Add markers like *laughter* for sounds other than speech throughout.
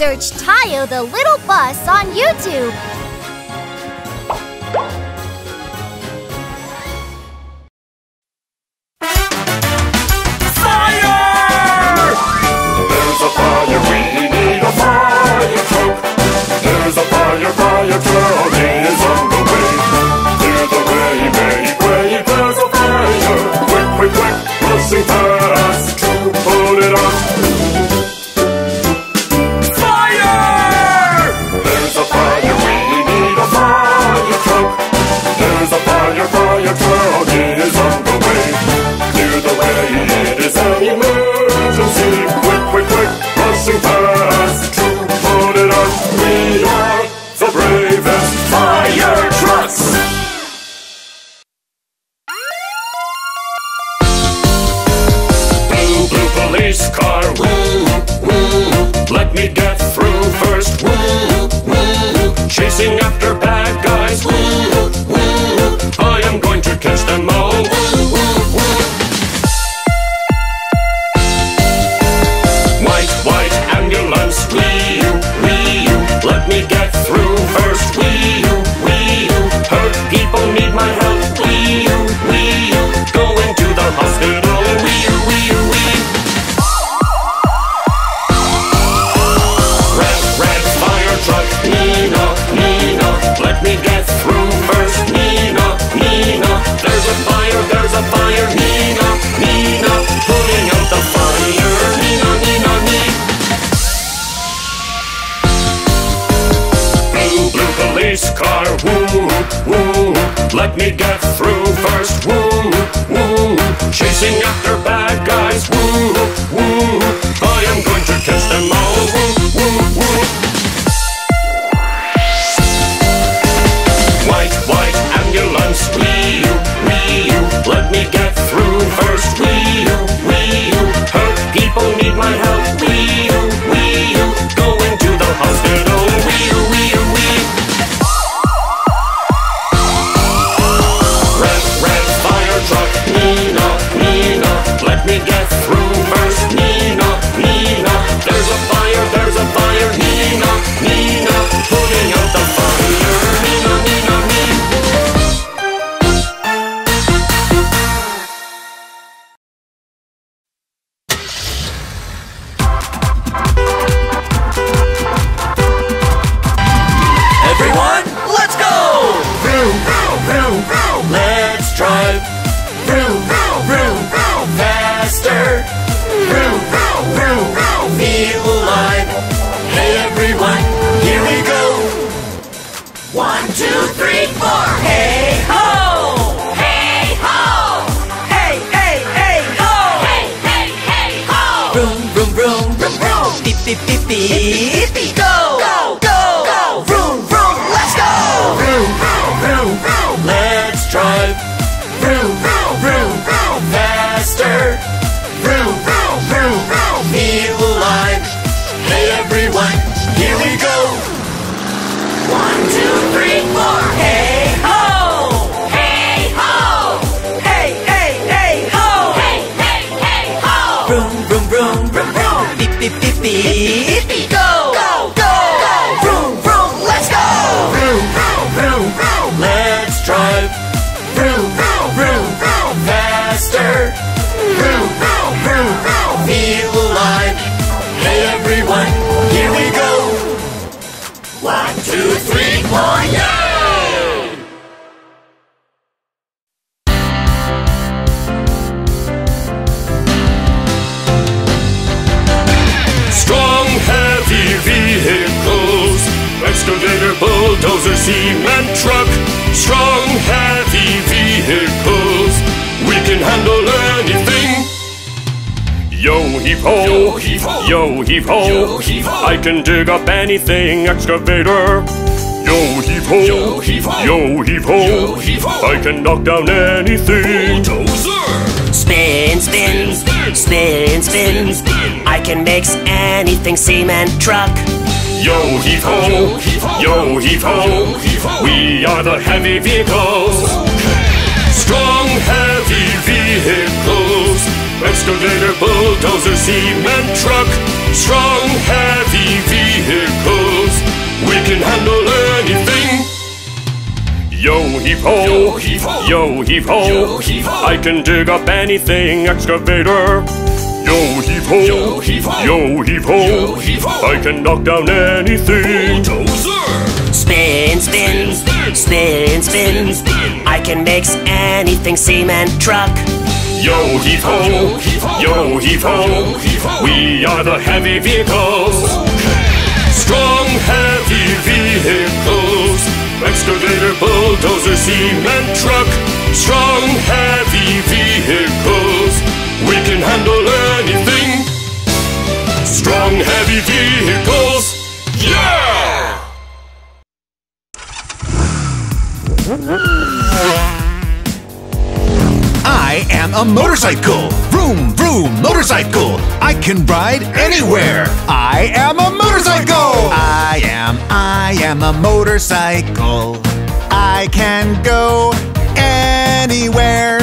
Search Tayo the Little Bus on YouTube. excavator, bulldozer, cement truck, strong, heavy vehicles. We can handle anything. Yo heave ho, yo ho, yo, ho. Yo, ho. I can dig up anything, excavator ho, yo heave ho, yo heave ho, yo heave ho. I can knock down anything. Bulldozer. Spin, spin, spin, spin, spin. spin. I can mix anything, cement truck. Yo heave ho, yo heave ho, yo, heave ho. We are the heavy vehicles. Strong heavy vehicles. Excavator, bulldozer, cement truck. Strong heavy vehicles. We can handle anything heave ho, Yo heave ho. yo heave ho, Yo heave ho. I can dig up anything, excavator. Yo heave ho, Yo heave ho. yo heave ho, Yo heave ho. I can knock down anything. Bulldozer. Spin, spin, spin, spin. I can mix anything cement truck. Yo heave ho, Yo heave ho. yo heave ho, Yo heave ho. we are the heavy vehicles. Strong heavy vehicles, excavator, bulldozer, cement truck. Strong heavy vehicles, we can handle anything. Strong heavy vehicles, yeah! I am a motorcycle. Vroom, vroom, motorcycle. I can ride anywhere. I am a motorcycle. I am, I am a motorcycle. I can go anywhere.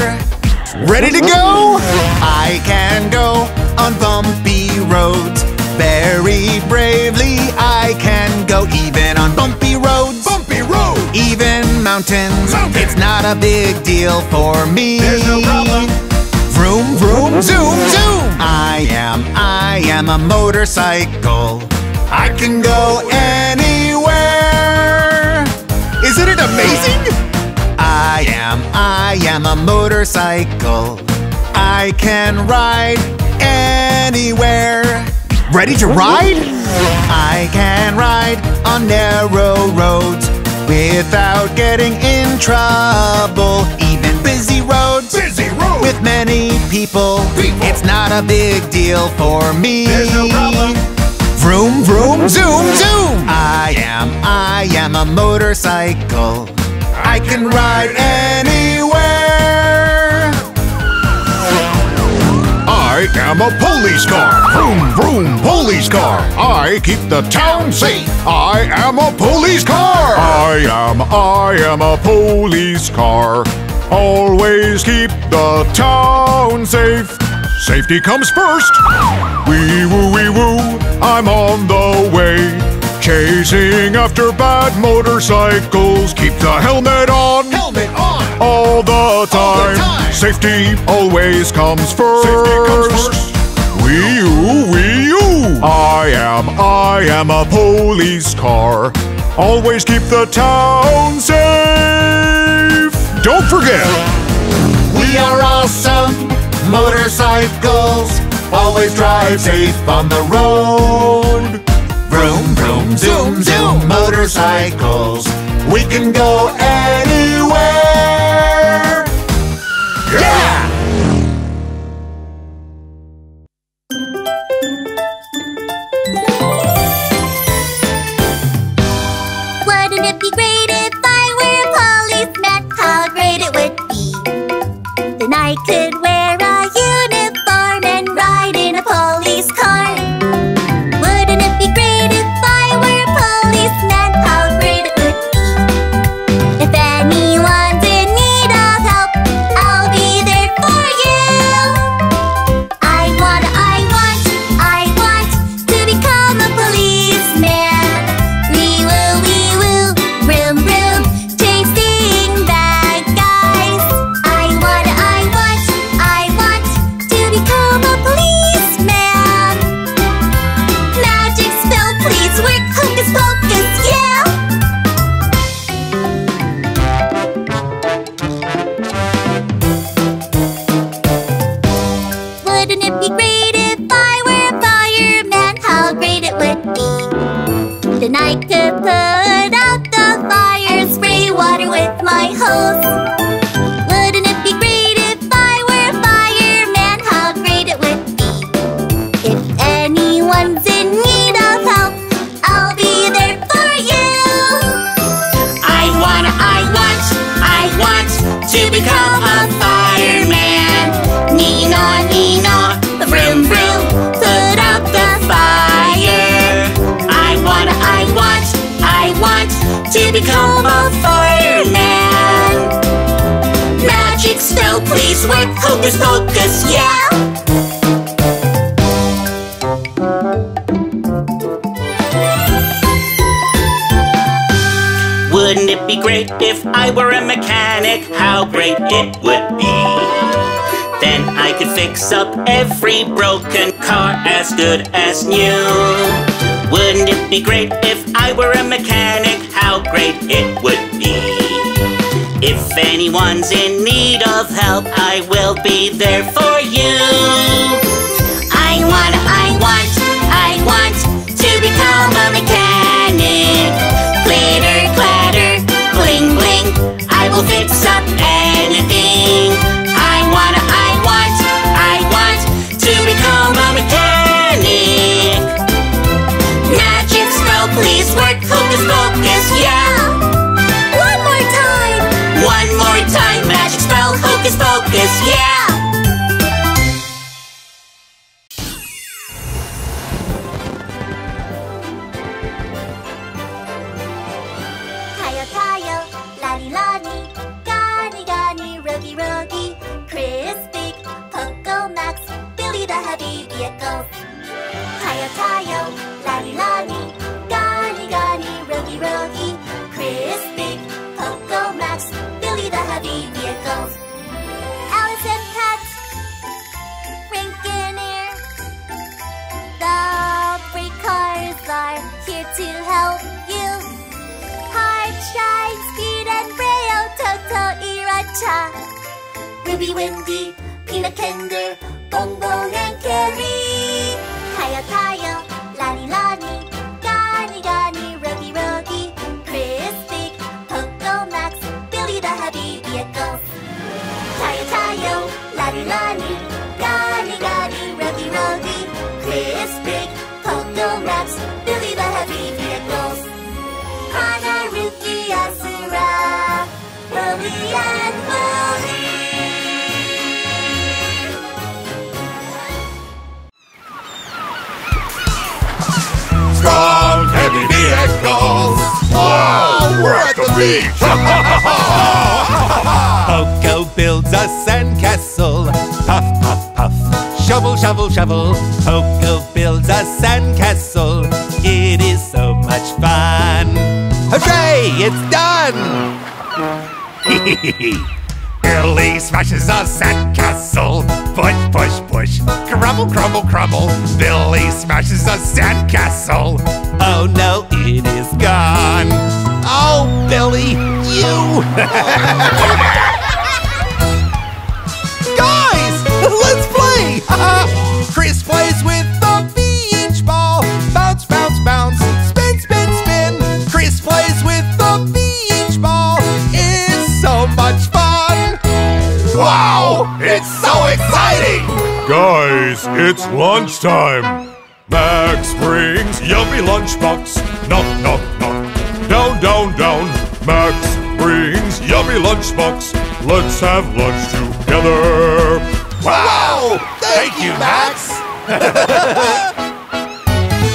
Ready to go? I can go on bumpy roads. Very bravely, I can go even on bumpy. Even mountains. It's not a big deal for me. There's no problem. Vroom, vroom, zoom, zoom. I am, I am a motorcycle. I can go anywhere. Isn't it amazing? I am, I am a motorcycle. I can ride anywhere. Ready to ride? I can ride on narrow roads without getting in trouble. Even busy roads. Busy roads. With many people. It's not a big deal for me. There's no problem. Vroom, vroom, zoom, zoom. I am, I am a motorcycle. I can ride anywhere. I am a police car. Vroom, vroom, police car. I keep the town safe. I am a police car. I am, I am a police car. Always keep the town safe. Safety comes first. Wee woo, wee woo, I'm on the way. Chasing after bad motorcycles. Keep the helmet on. Helmet on. All the time. time. Safety always comes first. Safety comes first. Wee oo, wee oo. I am, I am a police car. Always keep the town safe. Don't forget. We are awesome motorcycles. Always drive safe on the road. Vroom, vroom, zoom, zoom, motorcycles. We can go anywhere. Hocus pocus, yeah. Wouldn't it be great if I were a mechanic? How great it would be. Then I could fix up every broken car as good as new. Wouldn't it be great if I were a mechanic? How great it would be. If anyone's in need of help, I will be there for you. I want, I want, I want to become a mechanic. Glitter, clatter, bling, bling. I will fix up anything. Hocus pocus, yeah. Here to help you Hard shine, speed and braille, Toto Iracha. Ruby Windy, Peanut Kender, Bong Bong and Carrie. Tayo Tayo, beach. Poco builds a sandcastle. Puff, puff, puff. Shovel, shovel, shovel. Poco builds a sandcastle. It is so much fun. Hooray! It's done! *laughs* Billy smashes a sandcastle. Push, push, push. Crumble, crumble, crumble. Billy smashes a sandcastle. Oh no, it is gone. Oh, Billy, you! Guys, let's play! *laughs* Chris plays with the beach ball. Bounce, bounce, bounce. Spin, spin, spin. Chris plays with the beach ball. It's so much fun. Wow, it's so exciting! Guys, it's lunchtime. Max brings yummy lunchbox. Knock, knock, knock. Down, down, down. Max brings yummy lunchbox. Let's have lunch together. Wow! Thank you, Max! *laughs*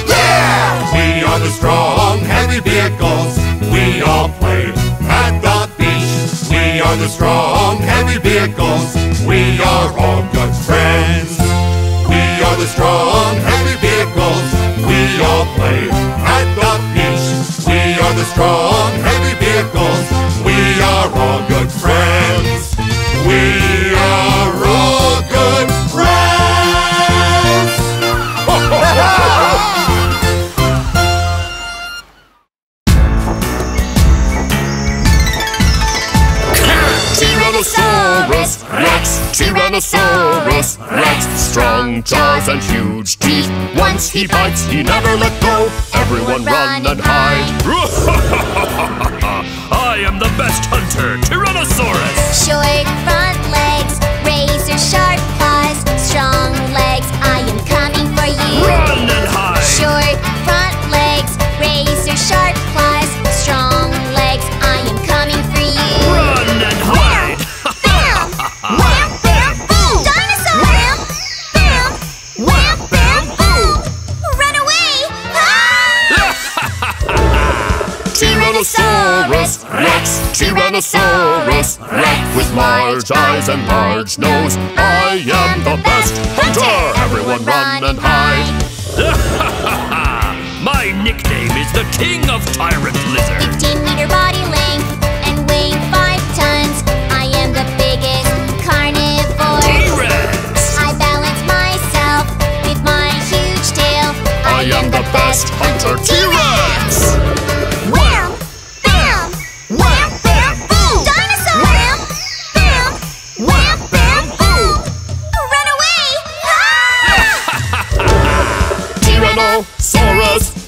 yeah! We are the strong, heavy vehicles. We all play at the beach. We are the strong, heavy vehicles. We are all good friends. We are the strong, heavy vehicles. We all play at the beach. We are the strong, heavy vehicles. We are all good friends. We are all good friends. *laughs* Tyrannosaurus Tyrannosaurus Rex, strong jaws and huge teeth. Once he bites, he never let go. Everyone run and hide. *laughs* I am the best hunter, Tyrannosaurus! Short front legs, razor sharp claws, strong legs. I am coming for you. Run and hide! Short front legs, razor sharp Tyrannosaurus Rex with large eyes and large nose I am the best hunter! Everyone run and hide! *laughs* My nickname is the King of Tyrant Lizard 15 meter body length and weighing 5 tons I am the biggest carnivore T-Rex! I balance myself with my huge tail I, I am, am the best hunter T-Rex! Tyrannosaurus.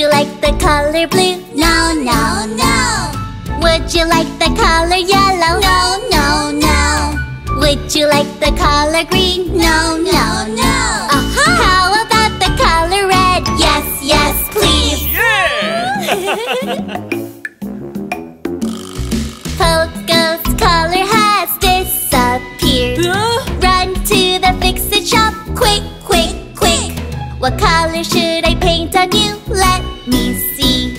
you like the color blue? No, no, no. Would you like the color yellow? No, no, no. Would you like the color green? No, no, no. Uh -huh. How about the color red? Yes, yes, please. Yeah! *laughs* Color has disappeared. Run to the shop, quick! What color should I paint on you? Let me see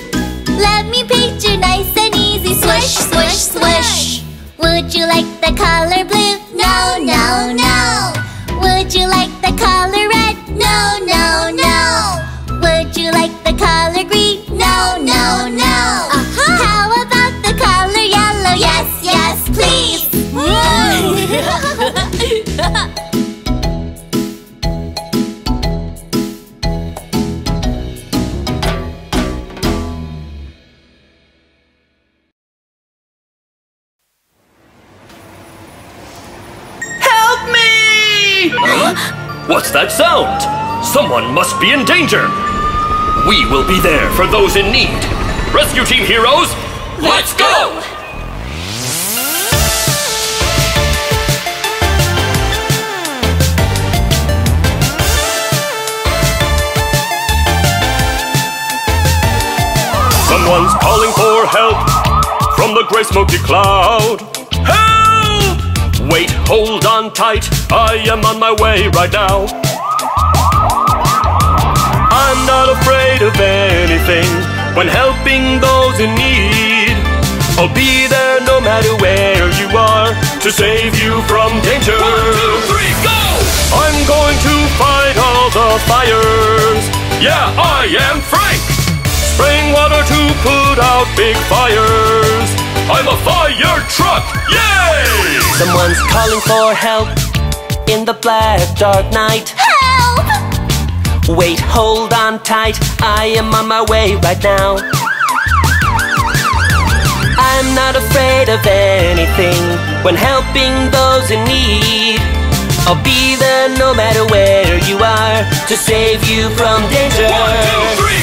Let me paint you nice and easy Swish, swish, swish Would you like the color blue? No, no, no Would you like the color red? No, no, no Would you like the color green? No, no, no uh -huh. How about the color yellow? Yes, yes, please *laughs* What's that sound? Someone must be in danger. We will be there for those in need. Rescue team heroes, let's go! Someone's calling for help from the gray smoky cloud. Help! Wait, hold on tight. I am on my way right now. I'm not afraid of anything when helping those in need. I'll be there no matter where you are to save you from danger. One, two, three, go! I'm going to fight all the fires. Yeah, I am Frank. Spraying water to put out big fires. I'm a fire truck. Yay! Someone's calling for help in the black dark night. Help! Wait, hold on tight. I am on my way right now. I'm not afraid of anything when helping those in need. I'll be there no matter where you are to save you from danger. One, two, three,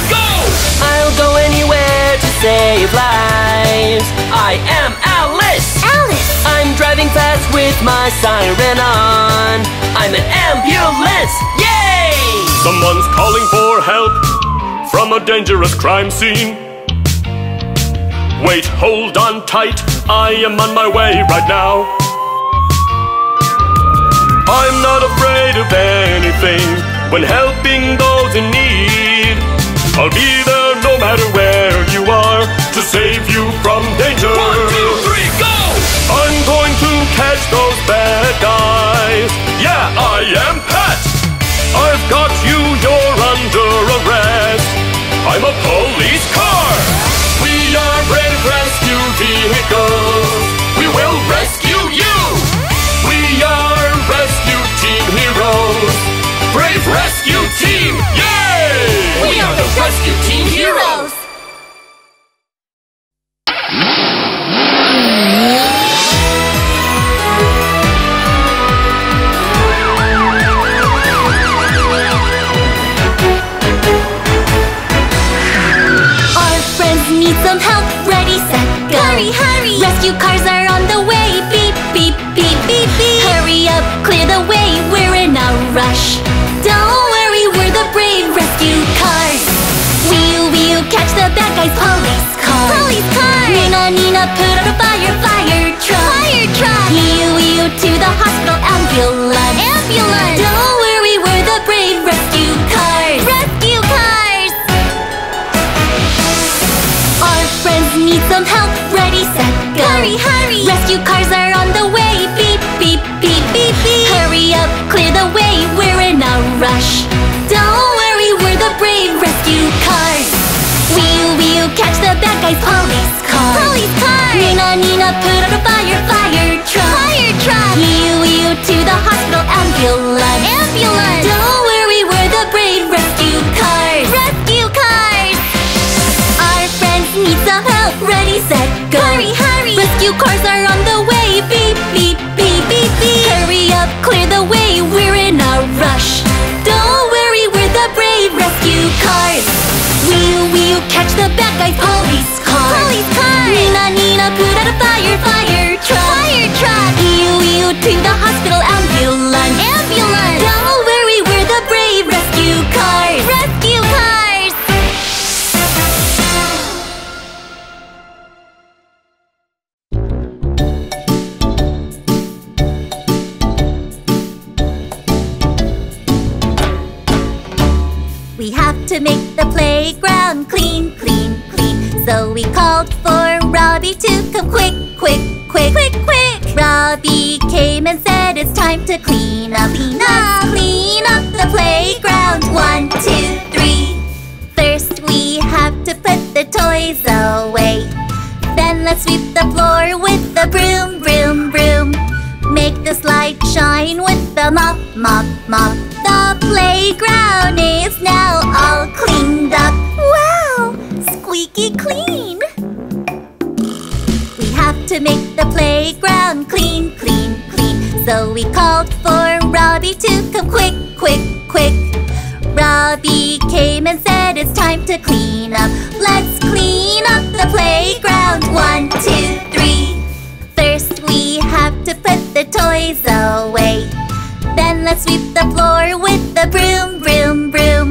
go! Anywhere to save lives. I am Alice. Alice! I'm driving fast with my siren on. I'm an ambulance. Yay! Someone's calling for help from a dangerous crime scene. Wait, hold on tight. I am on my way right now. I'm not afraid of anything when helping those in need. I'll be there no matter where you are to save you from danger. One, two, three, go! I'm going to catch those bad guys. Yeah, I am Pat. I've got you, you're under arrest. I'm a police car. We are brave rescue vehicles. We will rescue you. We are rescue team heroes. Brave rescue team, yay! We are the rescue team need some help. Ready, set, go. Hurry, hurry. Rescue cars are on the way. Beep, beep, beep, beep, beep. Hurry up, clear the way. Rescue cars are on the way. Beep, beep, beep, beep, beep. Hurry up, clear the way. We're in a rush. Don't worry, we're the brave rescue cars. Wheel, wheel, catch the bad guys. Police car. Police car. Nina, Nina, put out a fire. Fire truck. Fire truck. Wheel, wheel to the hospital. Ambulance. Rescue cars are on the way. Beep, beep, beep, beep, beep. Hurry up, clear the way. We're in a rush. Don't worry, we're the brave rescue cars. Wheel, wheel, catch the bad guys. Police. Time to clean up, clean up, clean up the playground. One, two, three. First we have to put the toys away. Then let's sweep the floor with the broom, broom, broom. Make the slide shine with the mop, mop, mop. The playground is now all cleaned up. Wow, squeaky clean. We have to make the playground clean, clean, clean. So we called for Robbie to come quick, quick, quick. Robbie came and said it's time to clean up. Let's clean up the playground. One, two, three. First we have to put the toys away. Then let's sweep the floor with the broom, broom, broom.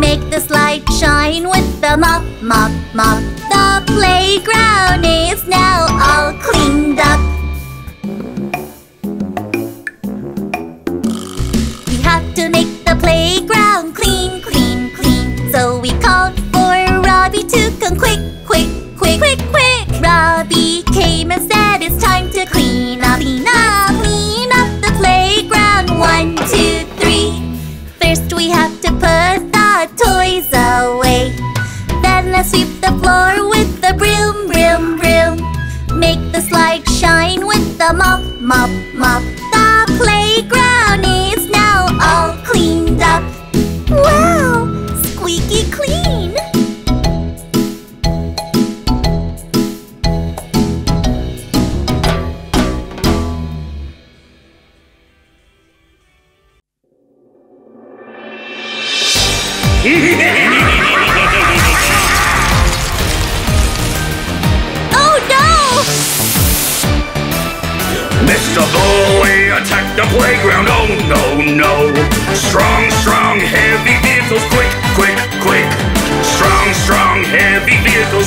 Make the slide shine with the mop, mop, mop. The playground is now all cleaned up. Playground clean, clean, clean. So we called for Robbie to come quick, quick, quick, quick, quick. Robbie came and said it's time to clean up, clean up, clean up the playground. One, two, three. First we have to put the toys away. Then let's sweep the floor with the broom, broom, broom. Make the slide shine with the mop, mop, mop. The playground is now all. Wow, squeaky clean.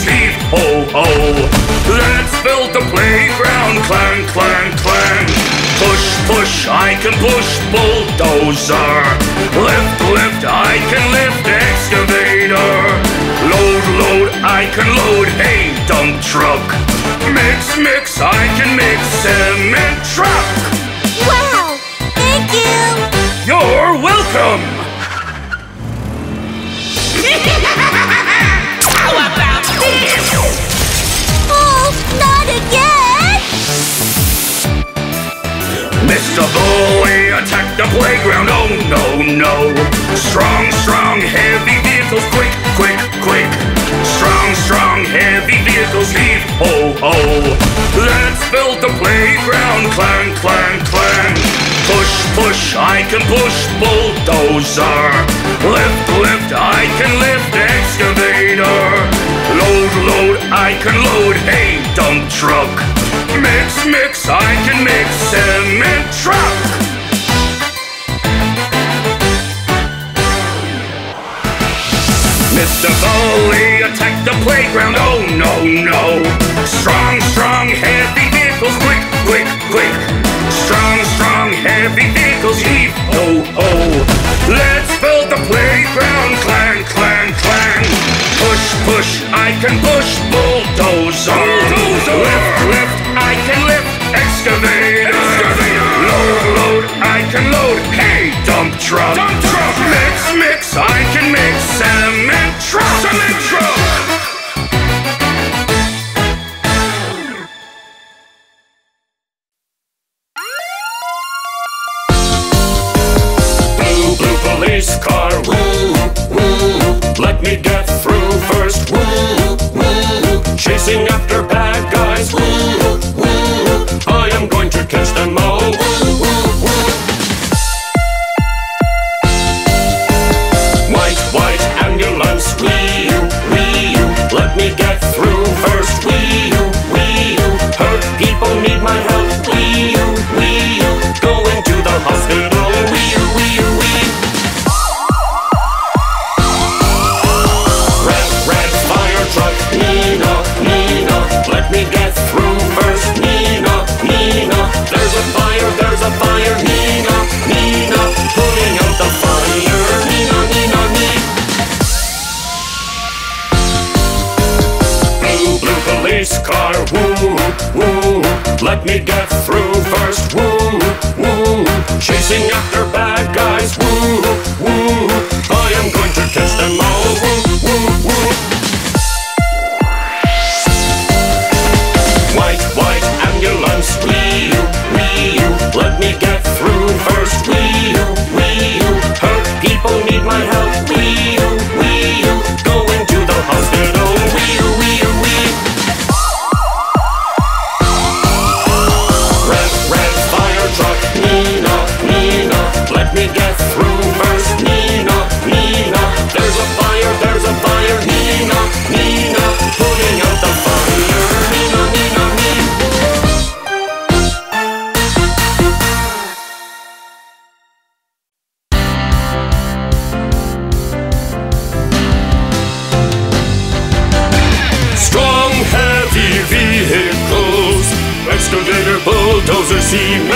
Heave, ho, ho. Let's build the playground, clang, clang, clang. Push, push, I can push, bulldozer. Lift, lift, I can lift, excavator. Load, load, I can load, hey, dump truck. Mix, mix, I can mix, cement truck. Wow! Thank you! You're welcome. Not again! Mr. Bully attacked the playground, oh no, no. Strong, strong, heavy vehicles, quick, quick, quick. Strong, strong, heavy vehicles, heave, ho, ho. Let's build the playground, clang, clang, clang. Push, push, I can push, bulldozer. Lift, lift, I can lift, excavator. Load, load, I can load, hey, dump truck. Mix, mix, I can mix, cement truck. Mr. Bully attacked the playground, oh no, no. Strong, strong, heavy vehicles, quick, quick, quick. Strong, strong, heavy vehicles, heave, ho, ho. Let's build the playground, clang, clang. Push, I can push, bulldozer. Bulldozer. Lift, lift, I can lift, excavate, excavator. Load, load, I can load, hey, dump truck. Dump truck. Mix, mix, I can mix, cement truck. Cement truck. Blue, blue police car,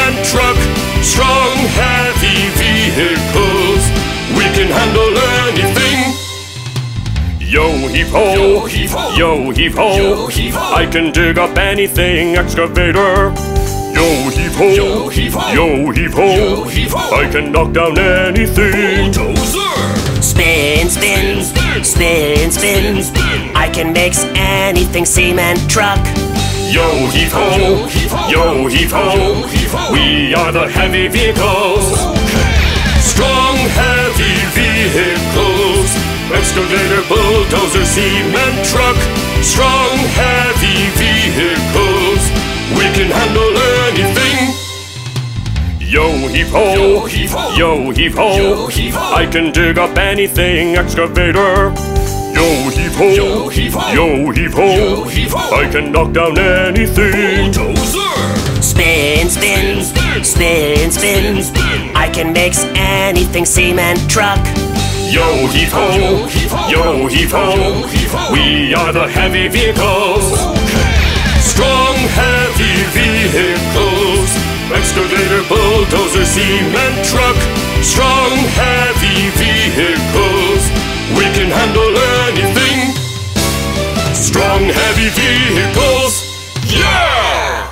cement truck, strong, heavy vehicles. We can handle anything. Yo heave ho, Yo heave ho. yo heave ho, Yo heave ho. I can dig up anything, excavator. Yo heave ho, Yo heave ho. yo heave ho, Yo heave ho. I can knock down anything. Bulldozer! Spin, spin, spin, spin. I can mix anything cement truck. Yo heave ho, Yo heave ho. yo heave ho, Yo heave ho. we are the heavy vehicles. Strong, heavy vehicles. Excavator, bulldozer, cement truck. Strong, heavy vehicles. We can handle anything. Yo heave ho, Yo heave ho. yo heave ho. Yo heave ho. I can dig up anything, excavator. Yo heave ho, Yo heave ho. yo heave ho. Yo heave ho. I can knock down anything. Bulldozer! Spin, spin, spin, spin. spin. I can mix anything cement truck. Yo heave ho, Yo heave ho. yo heave ho. Yo heave ho. We are the heavy vehicles. Strong, heavy vehicles. Excavator, bulldozer, cement truck. Strong, heavy vehicles. We can handle anything. Strong, heavy vehicles. Yeah!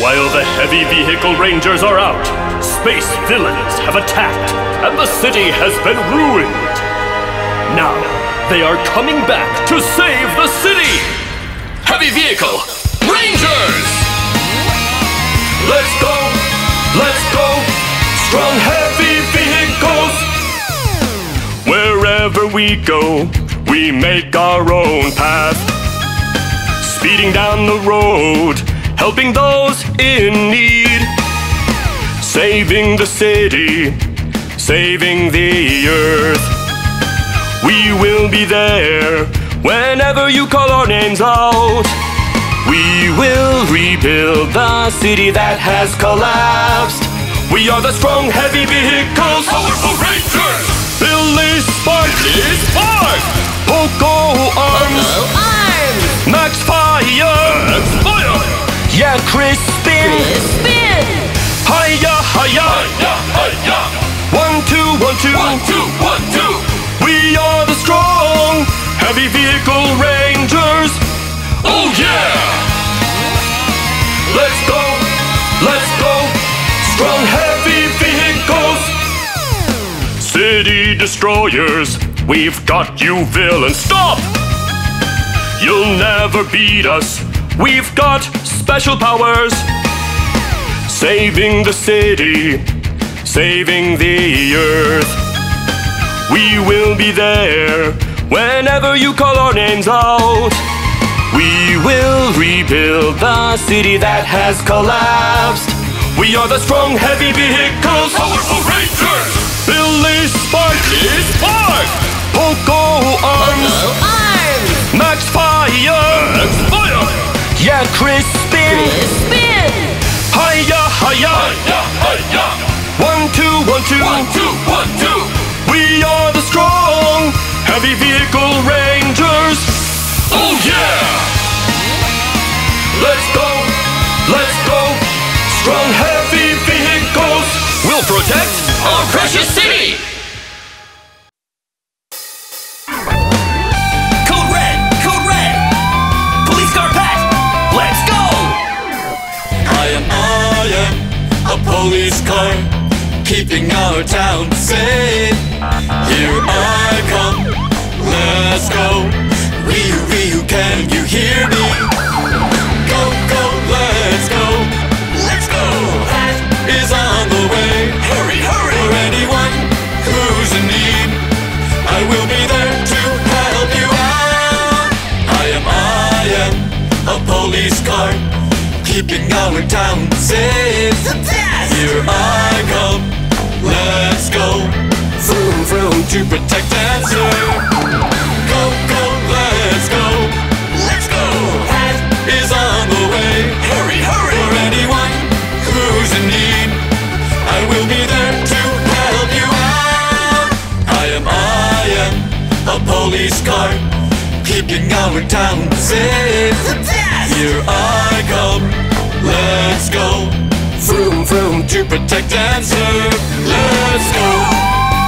While the heavy vehicle rangers are out, space villains have attacked, and the city has been ruined. Now, they are coming back to save the city! Heavy vehicle! Rangers! Let's go! Let's go! Strong, heavy vehicles! Wherever we go, we make our own path. Speeding down the road, helping those in need. Saving the city, saving the earth. We will be there whenever you call our names out. We will rebuild the city that has collapsed. We are the strong, heavy vehicles. Powerful Rangers! Billy Sparky Spark! Poco Arms! Max Fire! Max Fire! Yeah, Crispin. Spin! Hiya, hiya! Hiya, hiya! One, two, one, two. One, two, one, two! We are the strong, heavy vehicle rangers. Oh yeah! Let's go, let's go. Strong, heavy vehicles. City destroyers, we've got you villains. Stop! You'll never beat us. We've got special powers. Saving the city, saving the earth. We will be there whenever you call our names out. We will rebuild the city that has collapsed. We are the strong, heavy vehicles. Powerful Rangers! Billy Sparky Spark! Poco Arms! Arms. Max Fire! Fire! Yeah, Crispin. Spin! Hiya, hiya! Hiya, hiya! One, two, one, two. One, two, one, two! We are the strong, heavy vehicle rangers. Oh yeah! Let's go, let's go. Strong, heavy vehicles. We'll protect our precious city! Code red. Code red. Police car Pat. Let's go. I am, I am a police car, keeping our town safe. Here I come, let's go. Ryu, keeping our town safe. Here I come, let's go. Vroom vroom to protect and serve. Go go, let's go, let's go. Pat is on the way. Hurry hurry. For anyone who's in need, I will be there to help you out. I am I am a police car, keeping our town safe. Here I come. Let's go. Vroom, vroom, to protect and serve. Let's go.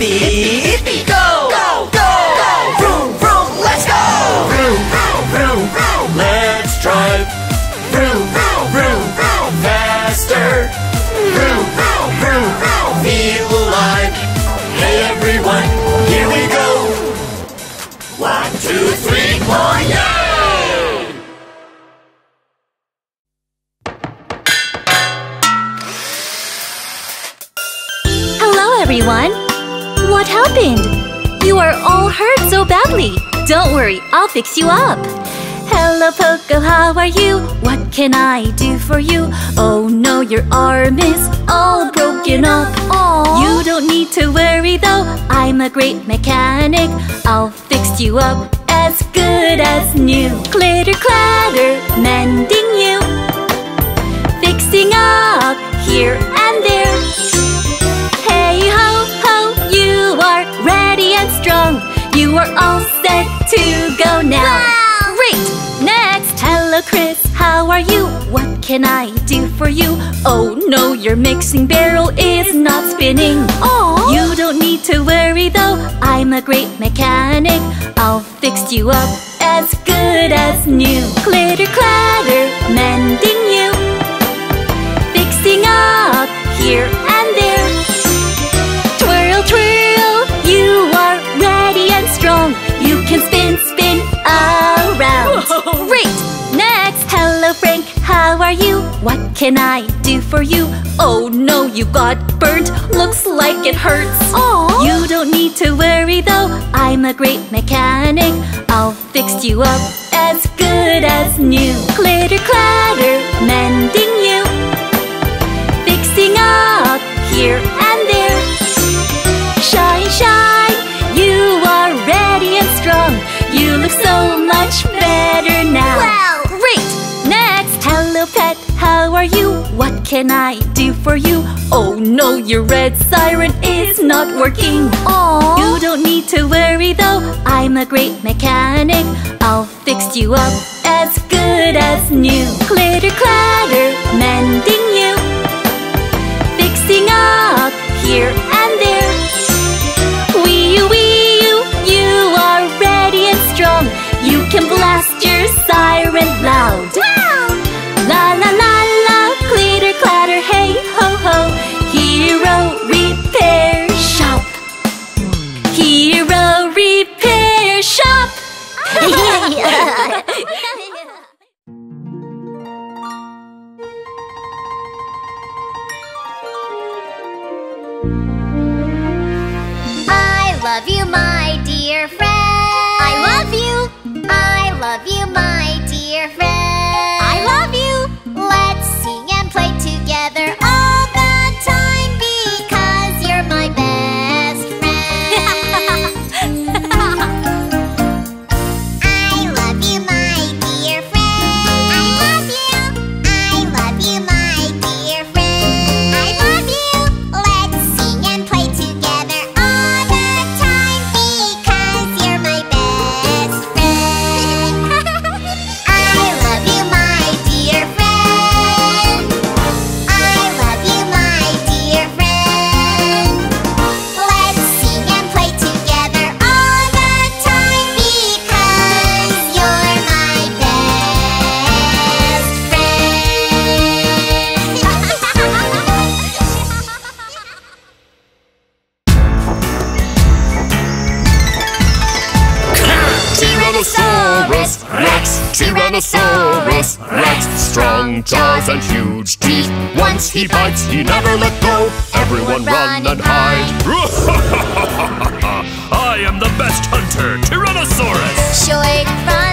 Beep, I'll fix you up. Hello, Poco, how are you? What can I do for you? Oh no, your arm is all broken up. Aww. You don't need to worry though, I'm a great mechanic. I'll fix you up as good as new. Clitter clatter, mending you. Fixing up here and there. Hey ho ho, you are ready and strong. You are all set to go now. Great! Next, hello Chris, how are you? What can I do for you? Oh no, your mixing barrel is not spinning. Oh, you don't need to worry though. I'm a great mechanic. I'll fix you up as good as new. Clitter clatter, mending you. Fixing up here are you? What can I do for you? Oh no, you got burnt. Looks like it hurts. Oh, you don't need to worry though. I'm a great mechanic. I'll fix you up as good as new. Clitter clatter, mending you. Fixing up here What can I do for you? Oh no, your red siren is not working. Aww. You don't need to worry though, I'm a great mechanic. I'll fix you up as good as new. Clitter clatter, mending you. Fixing up here and there. Wee you, wee you, you are ready and strong. You can blast your siren loud. Strong jaws and huge teeth. Once he bites, he never let go. Everyone run and hide. *laughs* I am the best hunter, Tyrannosaurus! Short front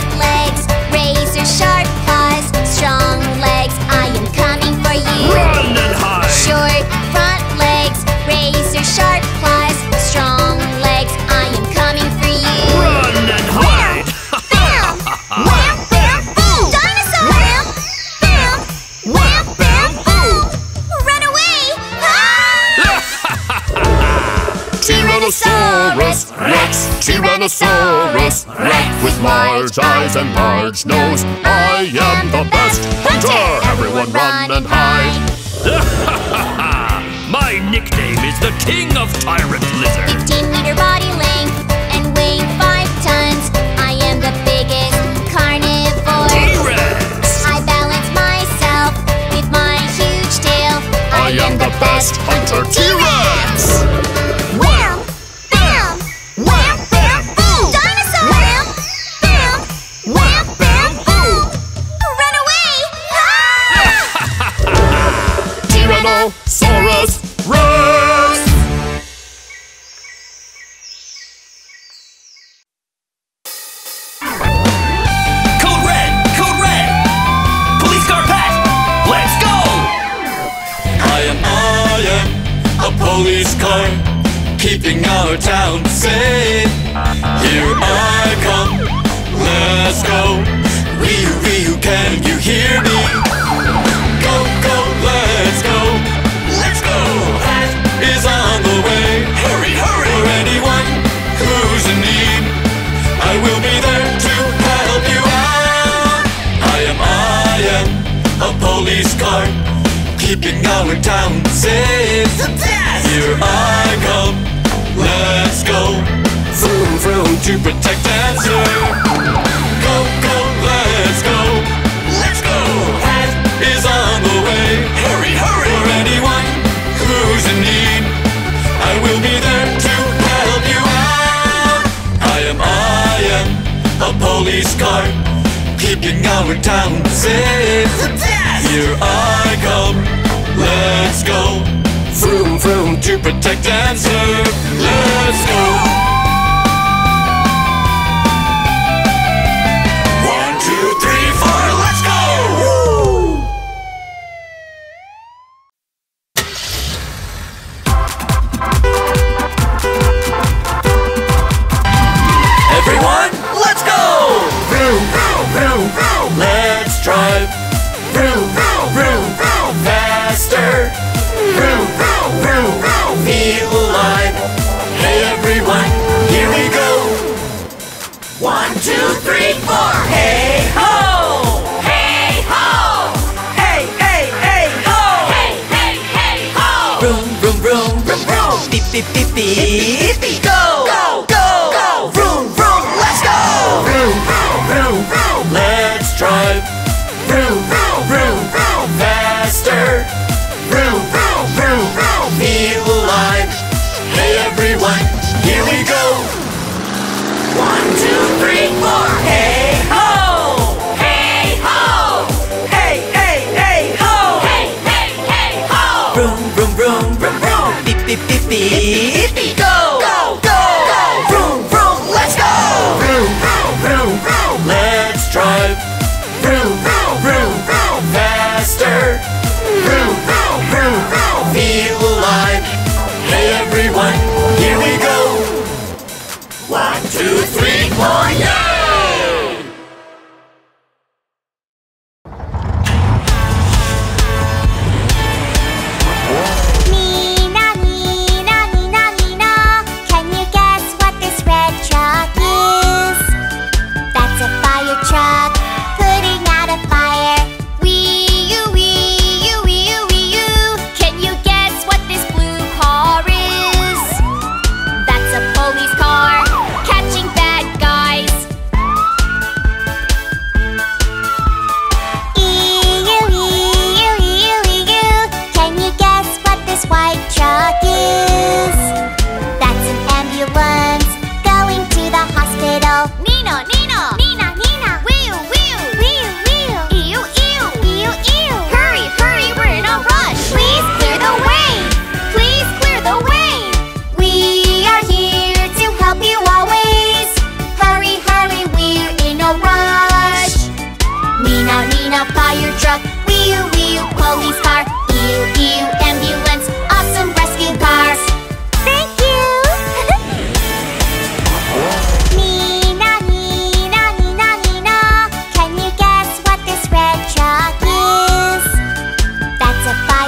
Tyrannosaurus Rex with large eyes and large nose. I am the best hunter. Everyone run and hide. *laughs* My nickname is the King of Tyrant Lizard. 15 meter body length and weighing 5 tons. I am the biggest carnivore. T-Rex! I balance myself with my huge tail. I am the best hunter, T-Rex. Keeping our town safe. Here I come, let's go. Vroom, vroom to protect and serve. Go, go, let's go. Let's go. Pat is on the way. Hurry, hurry. For anyone who's in need, I will be there to help you out. I am, I am a police car, keeping our town safe. Here I come, let's go. Vroom, vroom to protect and serve. Let's go.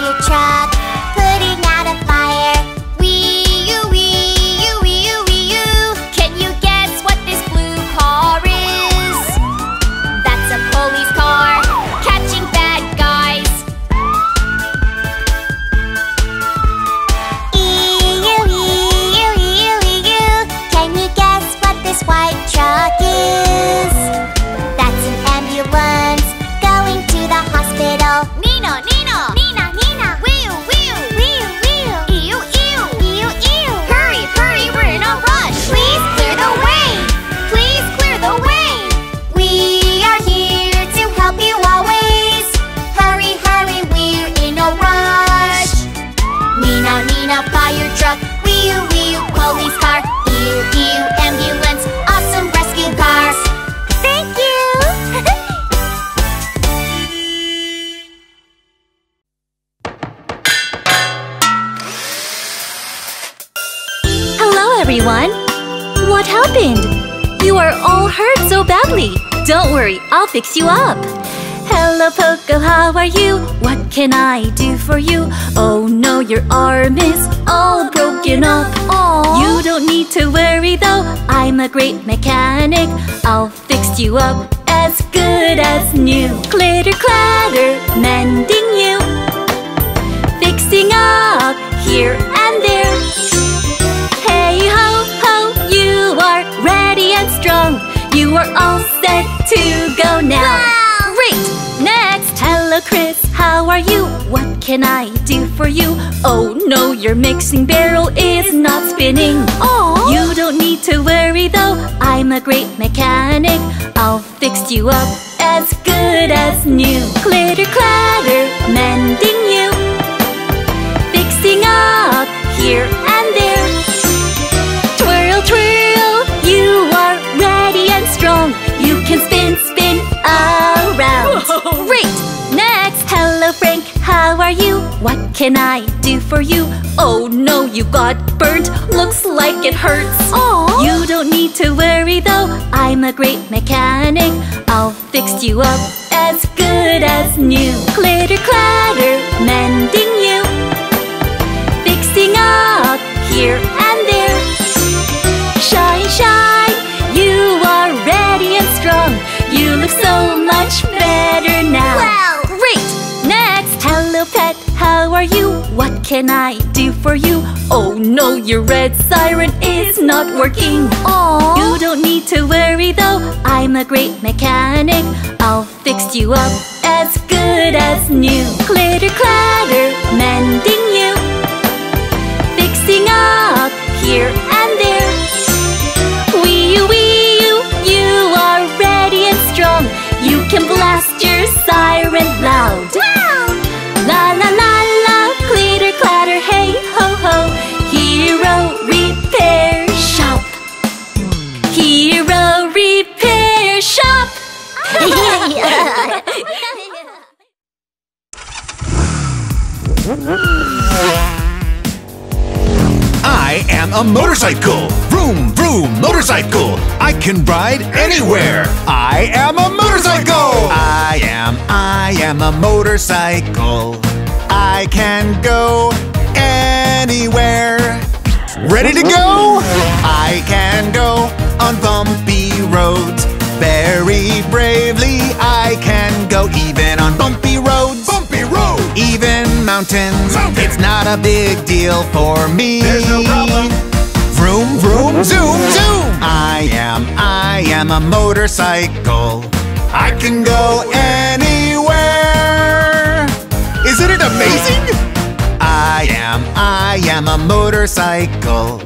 you try. Good as new. Clitter clatter, mending you. Fixing up here and there. Twirl, twirl, you are ready and strong. You can spin, spin around. *laughs* Great! Next, hello Frank, how are you? What can I do for you? Oh no, you got burnt. Looks like it hurts. Oh, you don't need to worry though. I'm a great mechanic. I'll fix you up as good as new. Clitter clatter, mending you. Fixing up here and there. Shine, shine, you are ready and strong. You look so much better now. Wow. Can I do for you? Oh no, your red siren is not working. Oh, you don't need to worry though. I'm a great mechanic. I'll fix you up as good as new. Clitter clatter, mending you. Fixing up here and there. Wee you, wee you, you are ready and strong. You can blast your siren loud. I am a motorcycle. Vroom, vroom, motorcycle. I can ride anywhere. I am a motorcycle. I am, I am a motorcycle. I can go anywhere. Ready to go? I can go on bumpy roads. Very bravely, I can go even on bumpy roads. Bumpy road. Even mountains. It's not a big deal for me. There's no problem. Vroom, vroom, zoom, zoom. I am, I am a motorcycle. I can go anywhere. Isn't it amazing? I am, I am a motorcycle.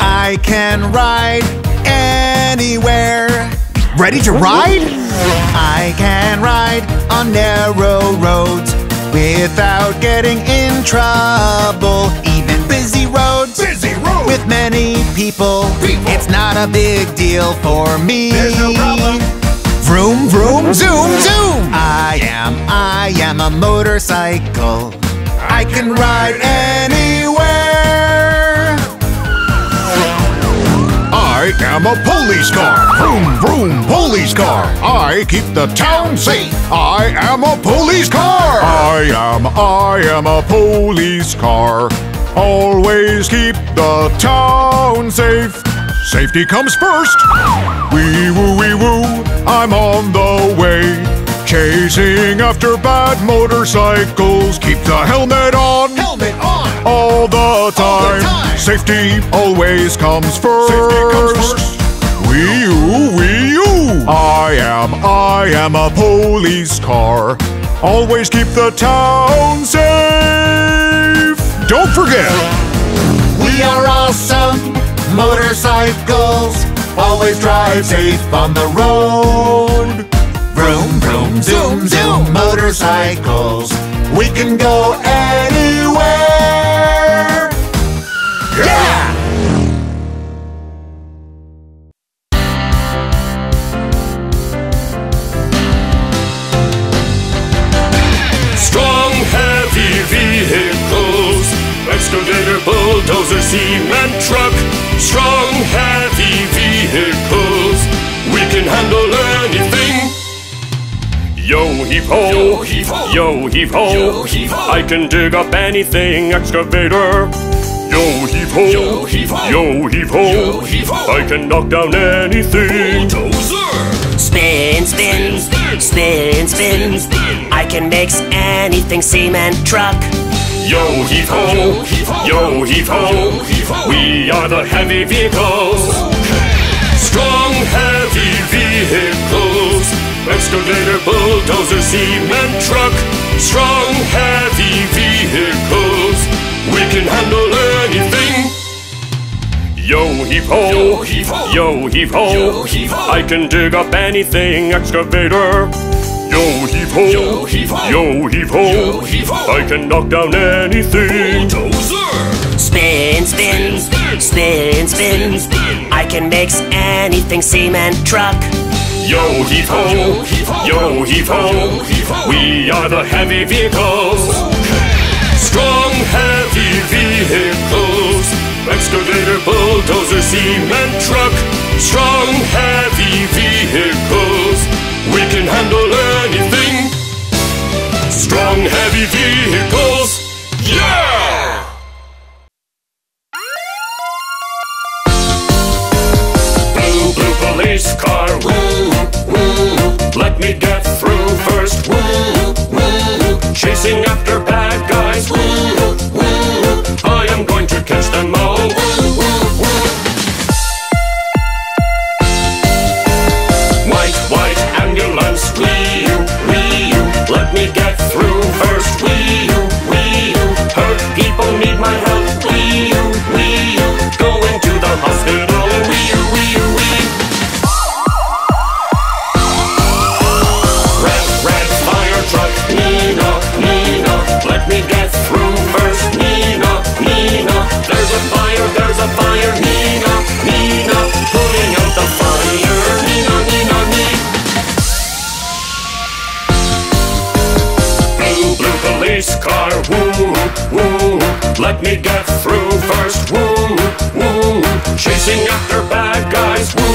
I can ride anywhere. Ready to ride? I can ride on narrow roads without getting in trouble. Even busy roads, busy roads with many people. It's not a big deal for me. There's no problem. Vroom, vroom, zoom, zoom. I am, I am a motorcycle. I can ride anywhere. I am a police car. Vroom, vroom, police car. I keep the town safe. I am a police car. I am, I am a police car. Always keep the town safe. Safety comes first. Wee woo, wee woo, I'm on the way. Chasing after bad motorcycles. The helmet on. Helmet on! All the time. time. Safety always comes first. Safety comes first. Wee you, wee you. I am, I am a police car. Always keep the town safe. Don't forget. We are awesome motorcycles. Always drive safe on the road. Vroom, vroom, zoom, zoom, motorcycles. We can go anywhere. Yeah! Heave ho, Yo heave ho. yo heave ho. Yo. I can dig up anything, excavator. Yo heave ho, Yo heave ho. yo heave ho. Yo heave ho. I can knock down anything. Bulldozer! Spin, spin, Spin, spin, spin. spin. I can mix anything cement truck. Yo heave ho, Yo heave yo heave ho. Yo heave ho. We are the heavy vehicles. Strong, heavy vehicles. Excavator, bulldozer, cement truck. Strong, heavy vehicles. We can handle anything. Yo heave ho, Yo heave ho. yo heave ho. Yo ho. I can dig up anything, excavator. Yo heave ho, Yo heave ho. yo heave ho. Yo ho. I can knock down anything. Bulldozer! Spin, spin, Spin, spin, spin. spin. I can mix anything cement truck. Yo ho, Yo ho. We are the heavy vehicles. Strong, heavy vehicles. Excavator, bulldozer, cement truck. Strong, heavy vehicles. We can handle anything. Strong, heavy vehicles. Yeah! Blue, blue police car. Woo. Let me get through first. Woo, woo. Chasing after bad guys. Woo, woo. I am car. Woo, woo, let me get through first. Woo, woo, chasing after bad guys. Woo.